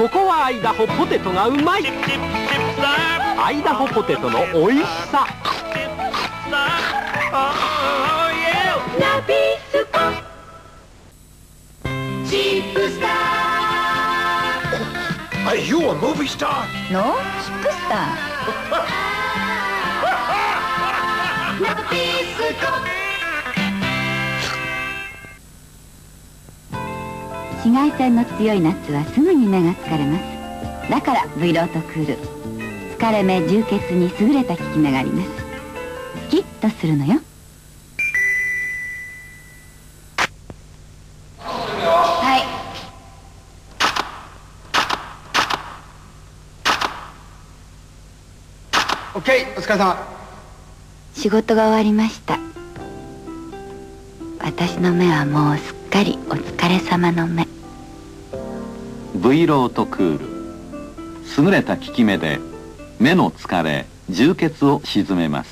ここはアイダホポテトがうまいアイダホポテトの美味しさナビスコチップスター Are you a movie star? のチップスターナビスコ紫外線の強い夏はすぐに目が疲れます。だから V ロートクール。疲れ目充血に優れた効き目があります。スキッとするのよ。はい。オッケーお疲れ様。仕事が終わりました。私の目はもうすっかりお疲れ様の目 V ロートクール。優れた効き目で目の疲れ充血を鎮めます。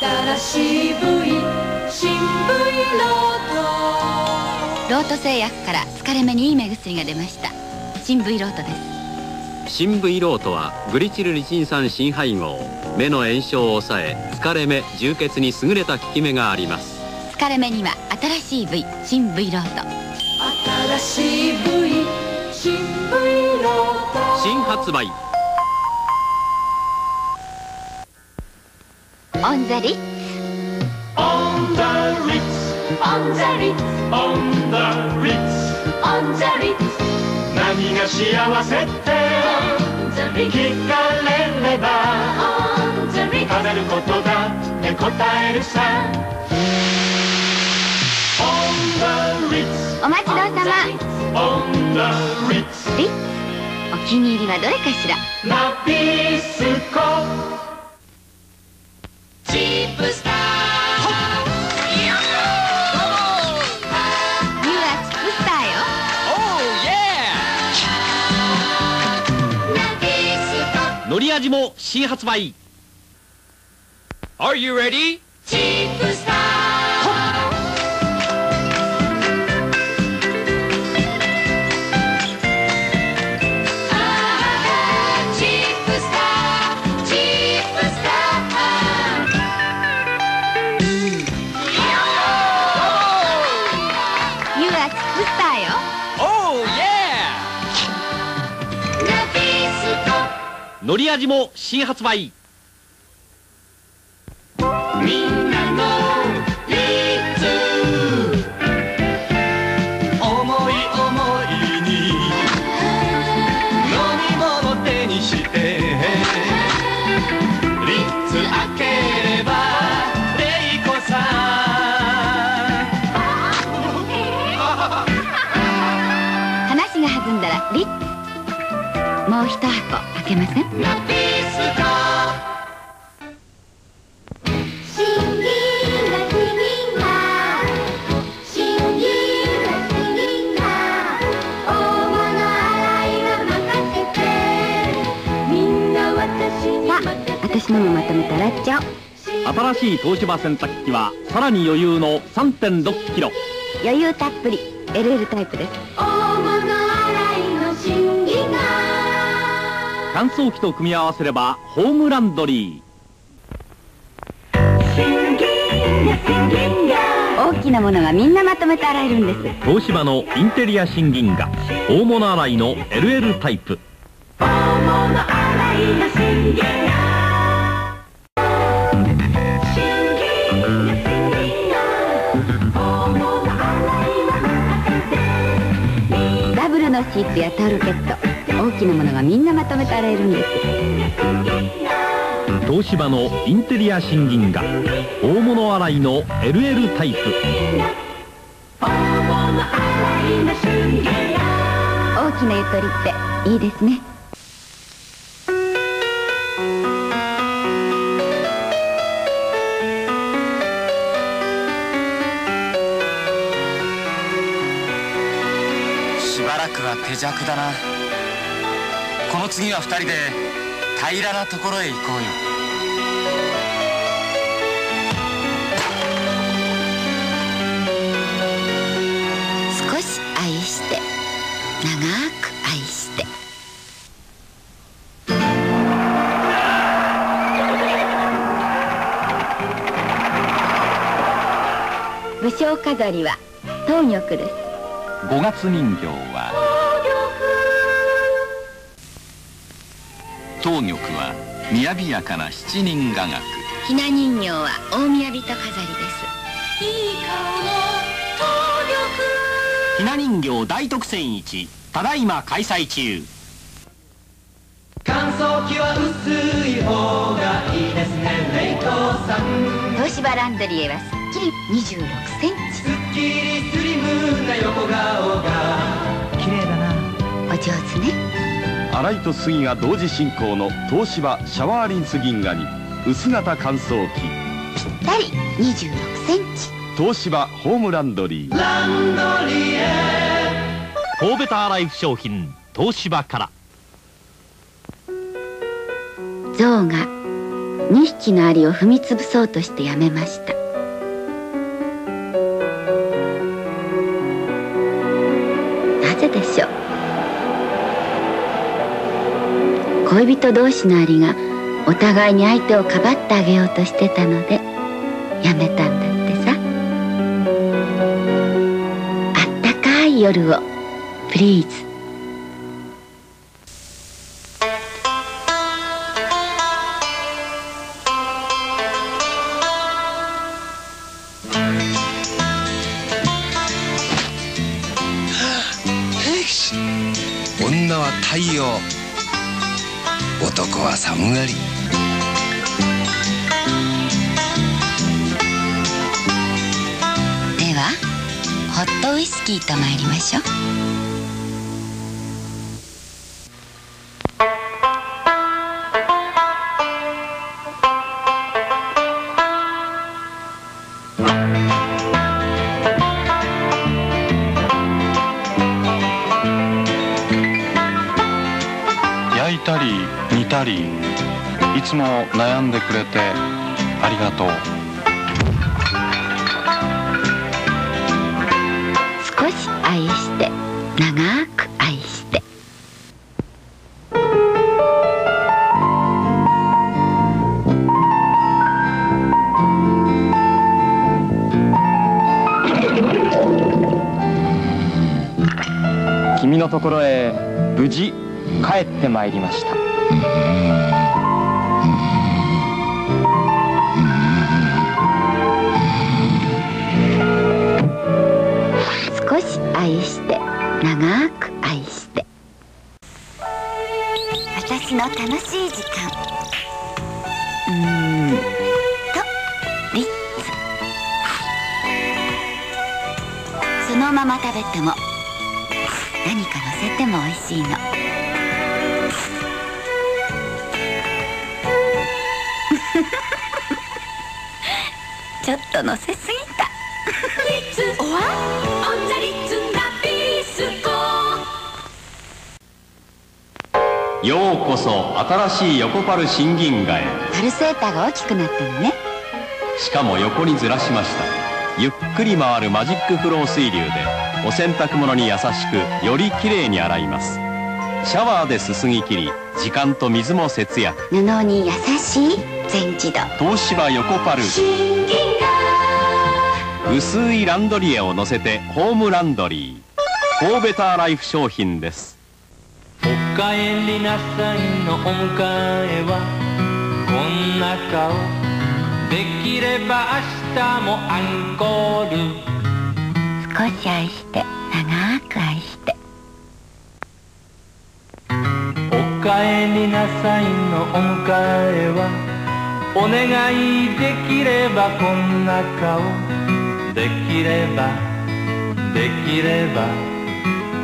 新しい V 新 V ローロート製薬から疲れ目にいい目薬が出ました。新 V ロートです。新 V ロートはグリチルリチン酸新配合。目の炎症を抑え疲れ目充血に優れた効き目があります新しい V 新 V ロート新発売。 On the Ritz。On the Ritz。On the Ritz。On the Ritz。On the Ritz。何が幸せって？聞かれれば。食べることだって答えるさ。お待ちどうさま。On the Ritz リッツお気に入りはどれかしら？ナビスコチップスター。プスターのり味も新発売。Are you ready? チップスター乗り味も新発売。てみん？な私にさあ任せて私のもまとめたらっちゃお新しい東芝洗濯機はさらに余裕の3 6キロ。余裕たっぷり LL タイプです乾燥機と組み合わせればホームランドリ大きなものがみんなまとめて洗えるんです。ー東芝のインテリア新銀河。大物洗いの LL タイプ。ダブルのシップやタオルケット大きなものがみんなまとめて洗えるんです。東芝のインテリア新銀河大物洗いの LL タイプ。大きなゆとりっていいですね。は手弱だな。この次は2人で平らなところへ行こうよ。武将飾りは東玉です。五月人形は東玉は雅やかな七人雅楽。ひな人形は大宮人飾りです。ひな人形大特選市ただいま開催中。乾燥機は薄い方がいいですねレイコーさん。東芝ランドリーはすっきり2 6センチ。すっきりスリムな横顔が。綺麗だな。お上手ね洗いと杉が同時進行の東芝シャワーリンス銀河に薄型乾燥機。ぴったり2 6センチ。東芝ホームランドリー。ランドリエ神戸ターライフ商品東芝から。象が2匹のアリを踏み潰そうとしてやめました恋人同士のアリがお互いに相手をかばってあげようとしてたのでやめたんだってさ。あったかい夜をプリーズーと参りましょう。焼いたり煮たりいつも悩んでくれてところへ無事帰ってまいりました。少し愛して長く愛して。私の楽しい時間。うんとリッツそのまま食べてもしいのちょっと乗せすぎた。おわ？オンザリッツナビスコようこそ新しい横パル新銀河へ。パルセーターが大きくなったのね。しかも横にずらしました。ゆっくり回るマジックフロー水流でお洗濯物に優しくよりきれいに洗います。シャワーですすぎきり時間と水も節約。布に優しい全自動。東芝横パル。薄いランドリエを乗せてホームランドリー。神戸ターライフ商品です。おかえりなさいのお迎えはこんな顔。できれば明日もアンコール少し愛して長く愛して。おかえりなさいのお迎えはお願いできればこんな顔。できればできれば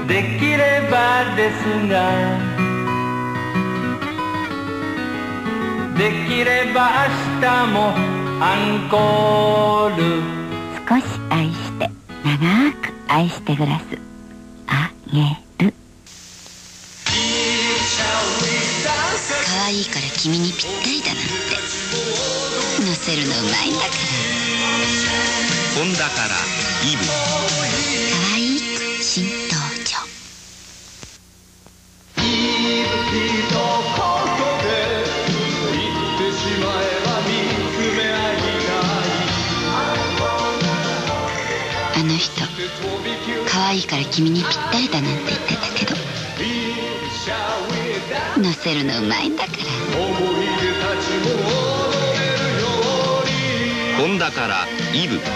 できればですが。できれば明日もアンコール。少し愛して長く愛してグラスあげる。可愛いから君にぴったりだなんて。乗せるのうまいんだから。ホンダからイブ。可愛いく新登場愛いから君にぴったりだなんて言ってたけど。乗せるのうまいんだから。ホンダからイブ。可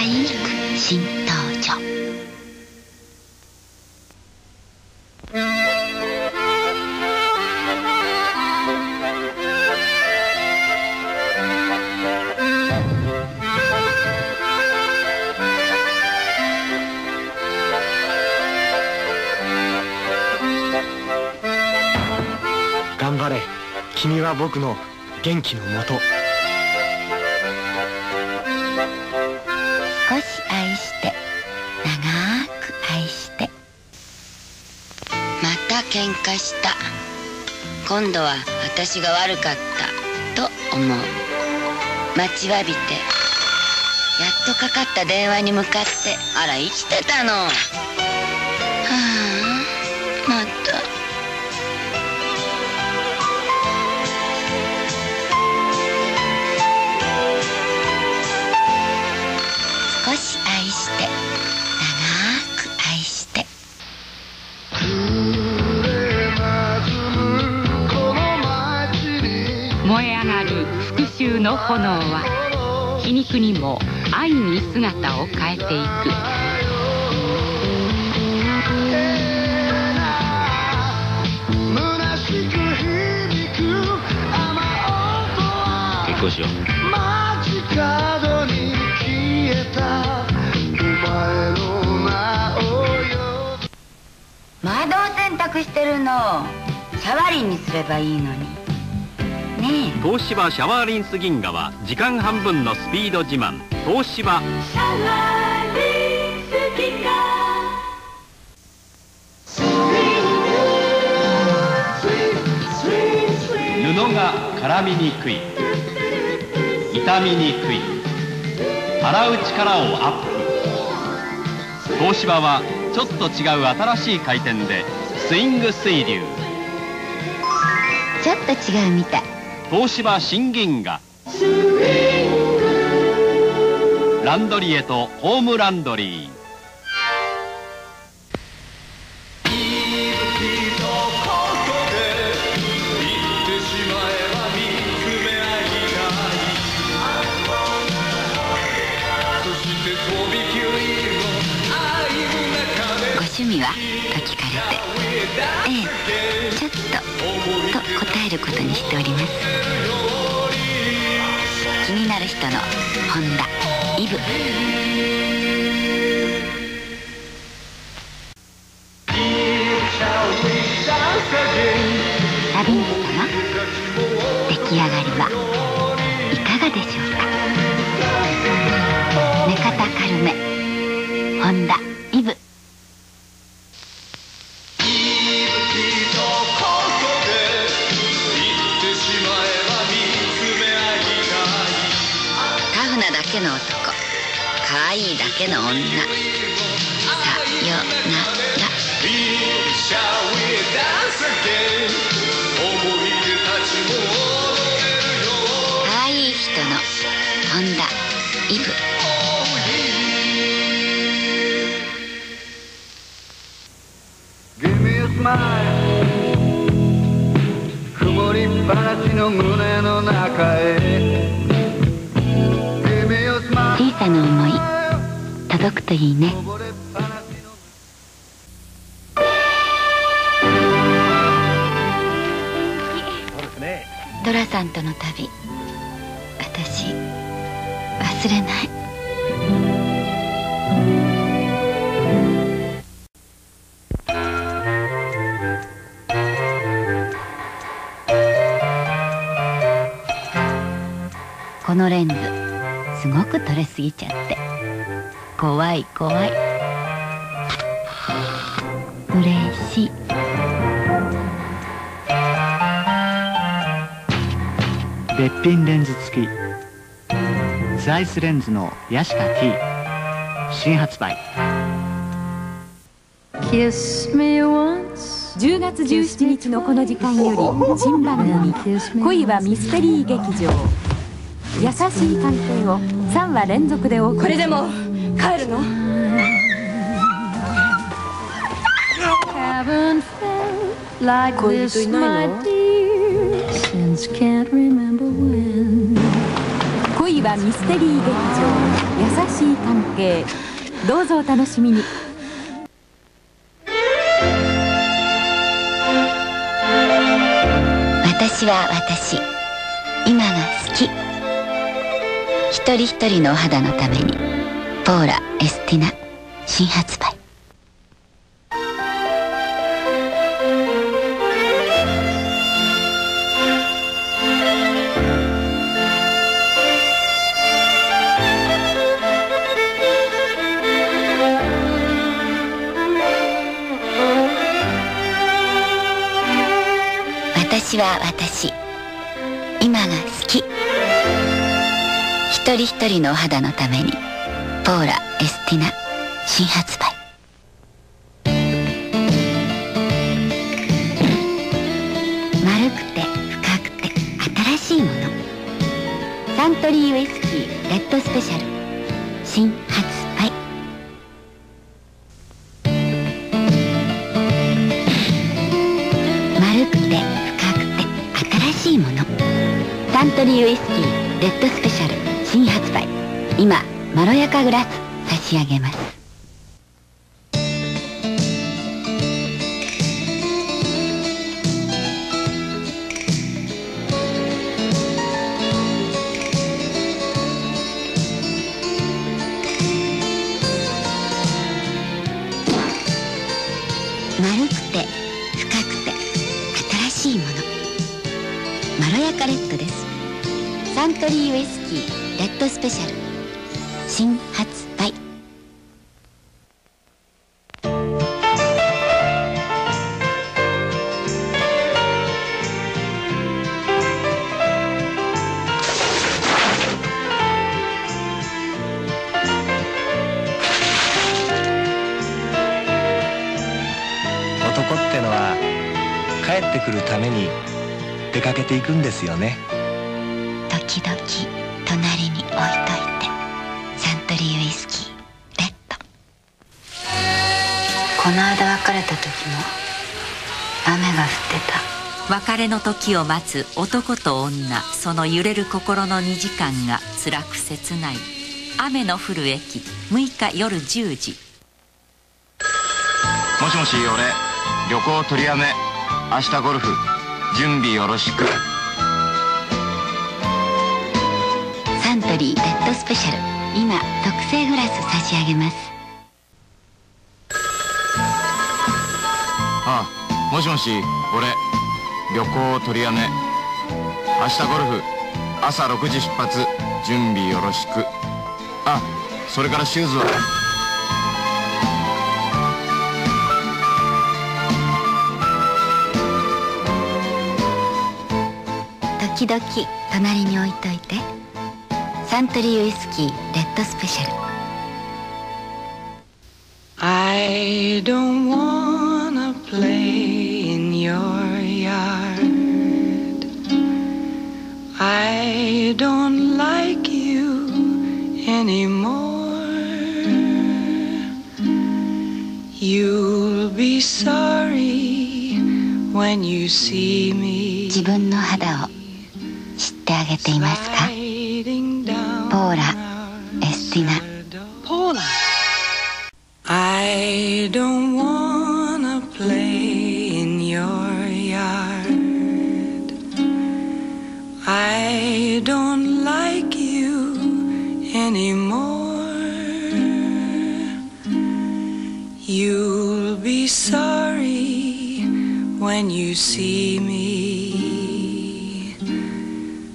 愛いく新僕の元。気のもと少し愛して長く愛して。また喧嘩した。今度は私が悪かった。と思う。待ちわびて。やっとかかった電話に向かってあら生きてたのの炎は皮肉にも愛に姿を変えていく。結婚しよう。街角に消えた。お前の名をよ窓を洗濯してるのシャワリンにすればいいのにね東芝シャワーリンス銀河は時間半分のスピード自慢。東芝。布が絡みにくい。傷みにくい。洗う力をアップ。東芝はちょっと違う新しい回転でスイング水流。ちょっと違うみたい。東芝新銀河ランドリエとホームランドリー。ご趣味はと聞かれて。ええちょっと。ることにしております。気になる人のホンダイブ。サビンス様出来上がりはいかがでしょうか。目方軽めホンけの女。さよなら可愛い人のホンダイブ。Give me a smile 曇りっぱなしの胸の中へ。小さな思い届くといいね。ドラさんとの旅私忘れない。このレンズすごく撮れすぎちゃって怖い怖い。嬉しい。べっぴんレンズ付き。ザイスレンズのヤシカ T 新発売。Kiss me once 10月17日のこの時間より新番組「恋はミステリー劇場」優しい関係を3話連続でお送りこれでも帰るの？恋人恋はミステリー劇場優しい関係。どうぞお楽しみに。私は私今が好き。一人一人のお肌のために。ポーラエスティナ新発売。私は私。今が好き。一人一人のお肌のために。ソーラエスティナ新発売。丸くて深くて新しいもの。サントリーウイスキーレッドスペシャル。まろやかグラス差し上げます。丸くて深くて新しいもの。まろやかレッドです。サントリーウイスキーレッドスペシャル。新発売。男ってのは帰ってくるために出かけていくんですよね。れの時を待つ男と女その揺れる心の2時間が辛く切ない。雨の降る駅6日夜10時。もしもし俺旅行取りやめ。明日ゴルフ。準備よろしく。サントリーレッドスペシャル。今特製グラス差し上げます。あもしもし俺旅行取りやめ。明日ゴルフ。朝6時出発。準備よろしく。あそれからシューズは？時々隣に置いといて。サントリーウイスキーレッドスペシャル。I don't wanna play in your I don't like you anymore. You'll be sorry when you see me. 自分の肌を知ってあげていますかポーラエスティナ you see me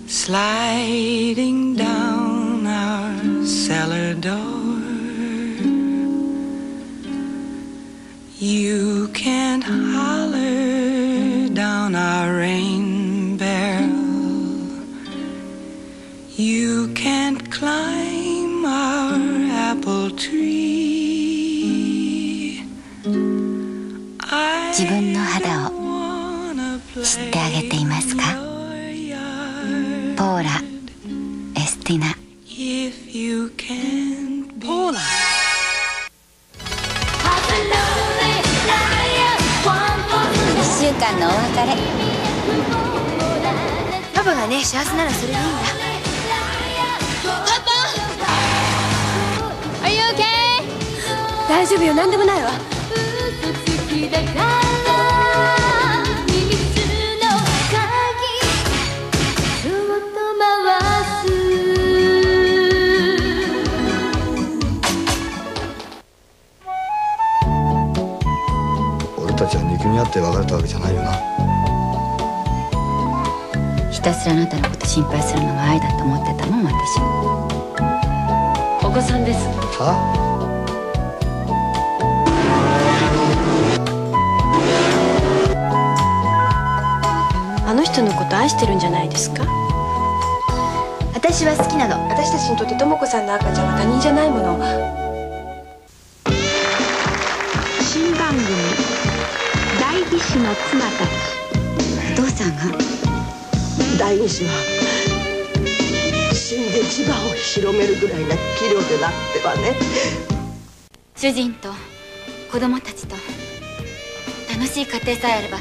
sliding down our cellar door. You can't holler down our rain barrel. You can't climb our apple tree. I 自分の肌を れ。パパがね幸せならそれでいいんだ。パパ。Are you okay? 大丈夫よ。何でもないわ憎み合って別れたわけじゃないよな。ひたすらあなたのこと心配するのが愛だと思ってたもん私。お子さんです。は？あの人のこと愛してるんじゃないですか？私は好きなの。私たちにとって智子さんの赤ちゃんは他人じゃないもの代議士の妻たち」お父さんが代議士は死んで牙を広めるぐらいな器量でなってはね。主人と子供たちと楽しい家庭さえあれば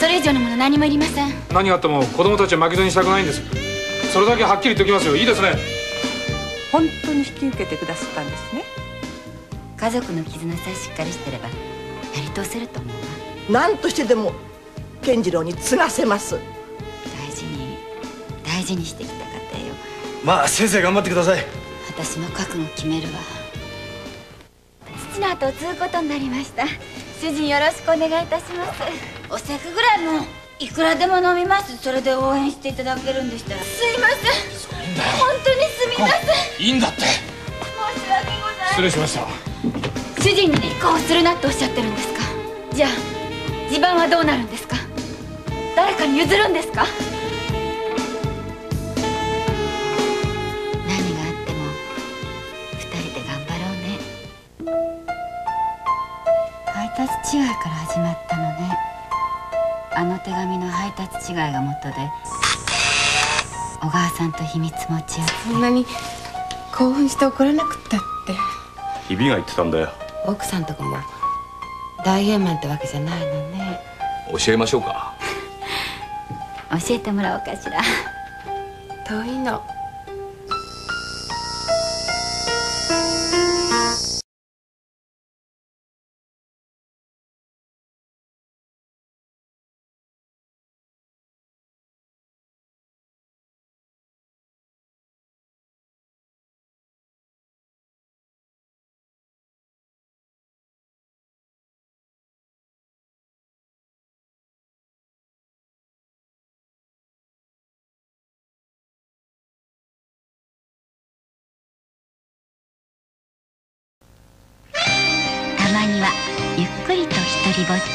それ以上のもの何もいりません。何があっても子供たちは巻き添えにしたくないんです。それだけはっきり言っておきますよ。いいですね。本当に引き受けてくださったんですね。家族の絆さえしっかりしてればやり通せると思うわ何としてでも健次郎に継がせます。大事に大事にしてきた家庭をまあ先生頑張ってください。私も覚悟決めるわ。父の後を継ぐことになりました。主人よろしくお願いいたします。お酒ぐらいもいくらでも飲みます。それで応援していただけるんでしたら。すいません。本当にすみません。いいんだって。申し訳ございません。失礼しました。主人に立候補するなっておっしゃってるんですか？じゃあ地盤はどうなるんですか？誰かに譲るんですか？何があっても二人で頑張ろうね。配達違いから始まったのね。あの手紙の配達違いが元で小川さんと秘密持ち合って。そんなに興奮して怒らなくったって。ひびが言ってたんだよ。奥さんとこも大円満ってわけじゃないのね。教えましょうか。教えてもらおうかしら。遠いの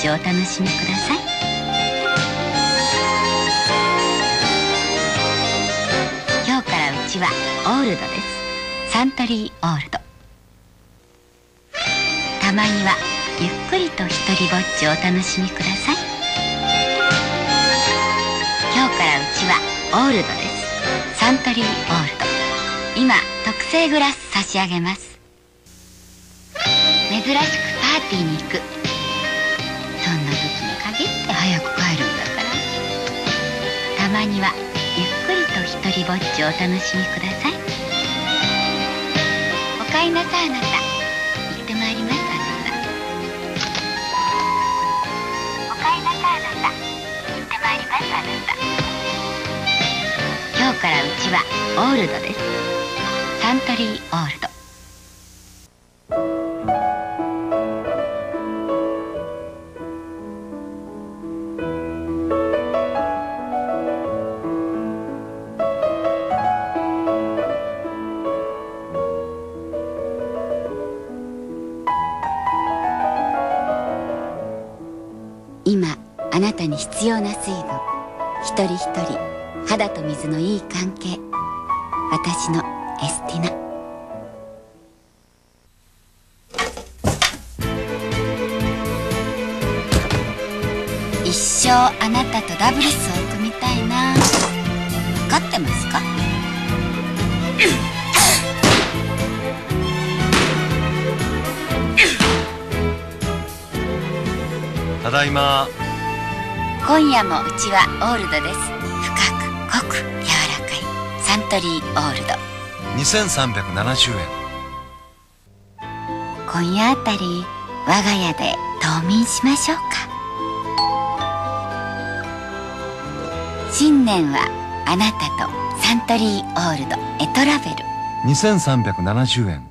をお楽しみください。今日からうちはオールドです。サントリーオールド。たまにはゆっくりと一人ぼっちをお楽しみください。今日からうちはオールドです。サントリーオールド。今特製グラス差し上げます。珍しくパーティーに行く。からたまにはゆっくりと一人ぼっちをお楽しみください。おかえりなさいあなた。行ってまいりますあなた。おかえりなさいあなた。行ってまいりますあなた。今日からうちはオールドです。サントリーオールド。あなたに必要な水分一人一人肌と水のいい関係。私のエスティナ。一生あなたとダブルスを組みたいな。分かってますか？ただいま。今夜もうちはオールドです。深く濃く柔らかいサントリーオールド。2370円。今夜あたり我が家で冬眠しましょうか。新年はあなたとサントリーオールドエトラベル。2370円。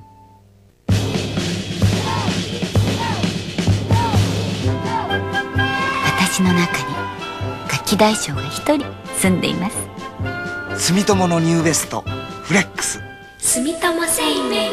私の中に大将が一人住んでいます。住友のニューベストフレックス。住友生命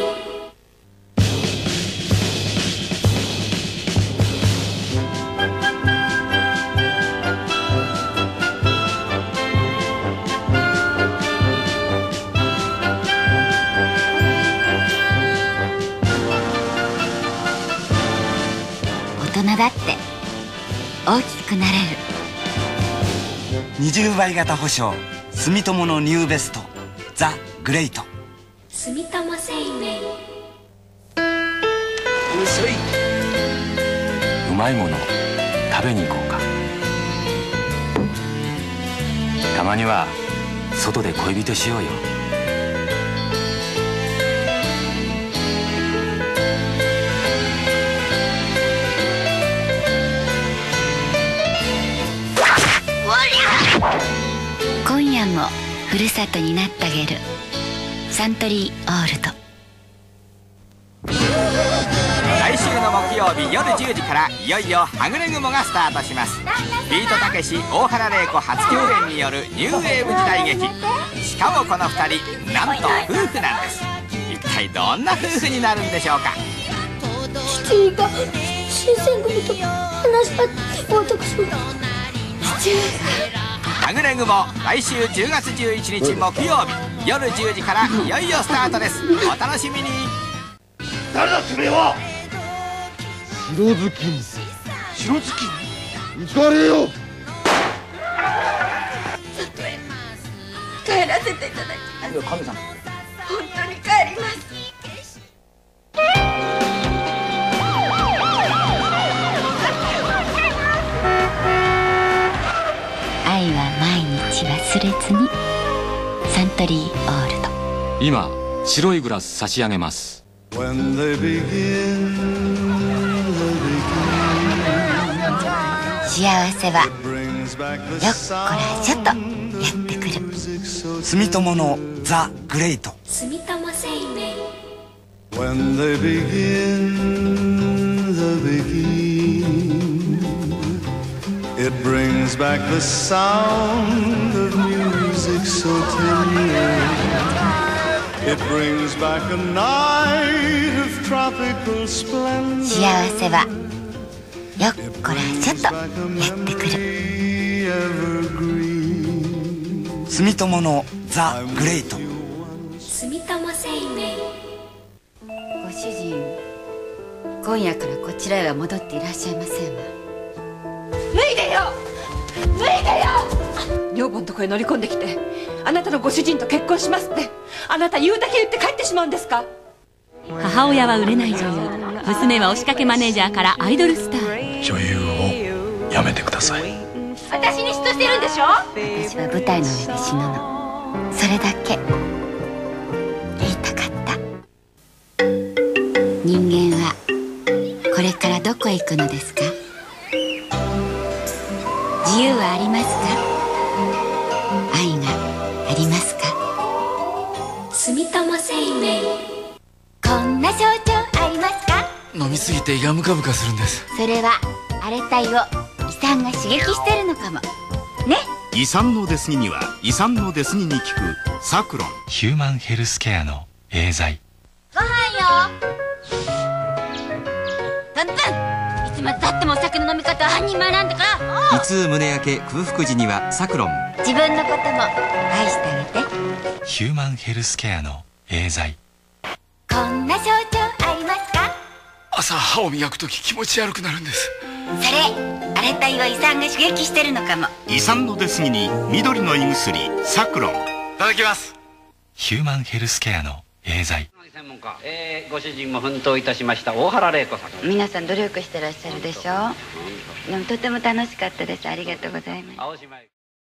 20倍型保証。住友のニューベスト。ザ・グレイト。住友生命。うまいもの。食べに行こうか。たまには外で恋人しようよふるさとになってあげる。サントリーオールド。来週の木曜日夜10時からいよいよはぐれ雲がスタートします。ビートたけし大原玲子初共演によるニューウェーブ時代劇。しかもこの2人なんと夫婦なんです。一体どんな夫婦になるんでしょうか？父が新選組と話したって私も父上はぐれ雲来週10月11日木曜日夜10時からいよいよスタートです。お楽しみに。誰だてめえは？白ずきん白月行かれよ。帰らせていただきます。いや神さん本当に帰ります忘れずにサントリーオールド今白いグラス差し上げます。When they begin, they 幸せは brings back よ the っこらしょとやってくる住友のザ・グレイト住友生命 When they begin, It brings back the sound of music so tender. It brings back a night of tropical splendor. 幸せはよっこらしょとやってくる.住友のザ・グレイト住友生命ご主人今夜からこちらへは戻っていらっしゃいませんわ脱いでよ！脱いでよ！女房のとこへ乗り込んできてあなたのご主人と結婚しますってあなた言うだけ言って帰ってしまうんですか？母親は売れない女優。娘は押しかけマネージャーからアイドルスター。女優をやめてください。私に嫉妬してるんでしょ？私は舞台の上で死ぬの。それだけ。言いたかった。人間はこれからどこへ行くのですか？自由はありますか？愛がありますか？住友生命。こんな象徴ありますか？飲みすぎて胃がムカムカするんです。それは荒れ体を胃酸が刺激してるのかも。ね？胃酸の出過ぎには胃酸の出過ぎに効くサクロン。ヒューマンヘルスケアのエーザイ。ご飯よプンプンまでたってもお酒の飲み方は半人前なんだから。胃痛胸焼け空腹時にはサクロン。自分のことも愛してあげて。ヒューマンヘルスケアのエーザイ。こんな象徴ありますか？朝歯を磨くとき気持ち悪くなるんです。それ荒れた胃を胃酸が刺激してるのかも。胃酸の出過ぎに緑の胃薬サクロン。いただきます。ヒューマンヘルスケアのエーザイ専門家、えー、ご主人も奮闘いたしました大原玲子さん。皆さん努力してらっしゃるでしょでもとても楽しかったです。ありがとうございます。青島